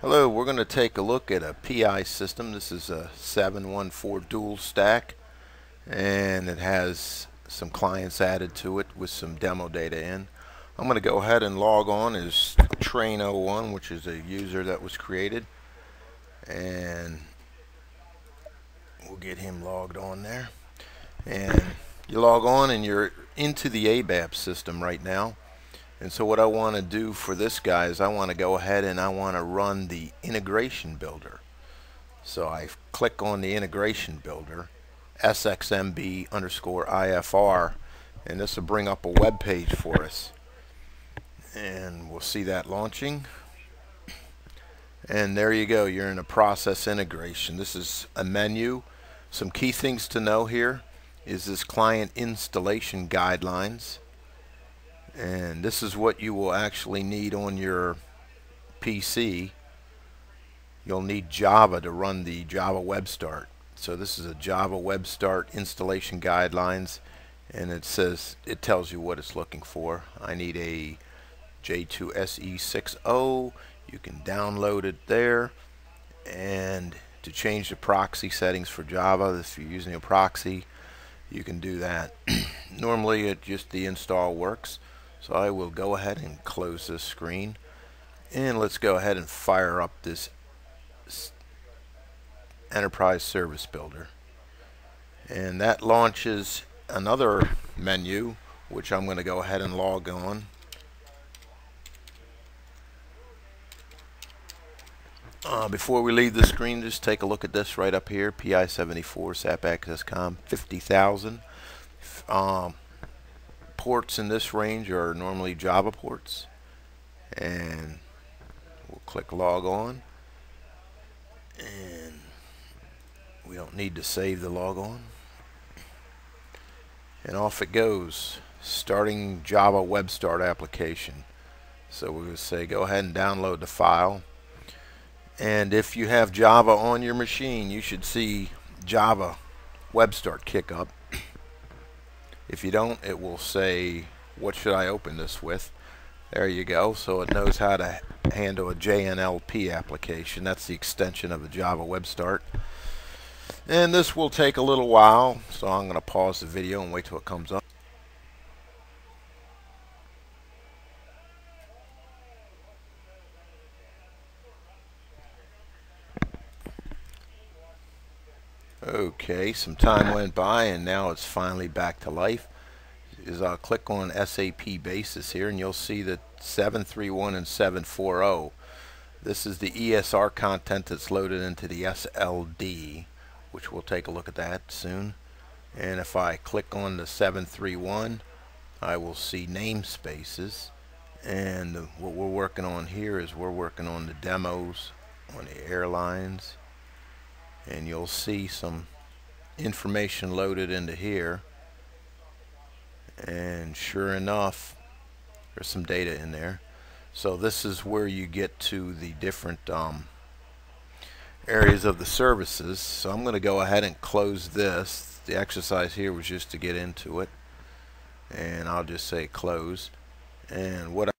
Hello, we're going to take a look at a PI system. This is a 714 dual stack and it has some clients added to it with some demo data in. I'm going to go ahead and log on as Train01 which is a user that was created and we'll get him logged on there and you log on and you're into the ABAP system right now and so what I want to do for this guy is I want to go ahead and I want to run the integration builder. So I click on the integration builder, SXMB underscore IFR, and this will bring up a web page for us. And we'll see that launching. And there you go, you're in a process integration. This is a menu. Some key things to know here is this client installation guidelines and this is what you will actually need on your PC you'll need Java to run the Java Web Start. So this is a Java Web Start installation guidelines and it says it tells you what it's looking for. I need a J2SE60 you can download it there. And to change the proxy settings for Java if you're using a proxy you can do that. Normally it just the install works so I will go ahead and close this screen. And let's go ahead and fire up this Enterprise Service Builder. And that launches another menu which I'm going to go ahead and log on. Uh, before we leave the screen just take a look at this right up here PI74 SAP Access Com 50,000 um, ports in this range are normally Java ports. And we'll click log on. And we don't need to save the log on. And off it goes starting Java web start application. So we would say go ahead and download the file. And if you have Java on your machine you should see Java web start kick up if you don't, it will say, what should I open this with? There you go. So it knows how to handle a JNLP application. That's the extension of the Java Web Start. And this will take a little while, so I'm going to pause the video and wait till it comes up. Okay, some time went by and now it's finally back to life. Is I'll click on SAP basis here and you'll see that 731 and 740. This is the ESR content that's loaded into the SLD, which we'll take a look at that soon. And if I click on the 731, I will see namespaces. And what we're working on here is we're working on the demos on the airlines and you'll see some information loaded into here. And sure enough there's some data in there. So this is where you get to the different um, areas of the services. So I'm going to go ahead and close this. The exercise here was just to get into it. And I'll just say close. And what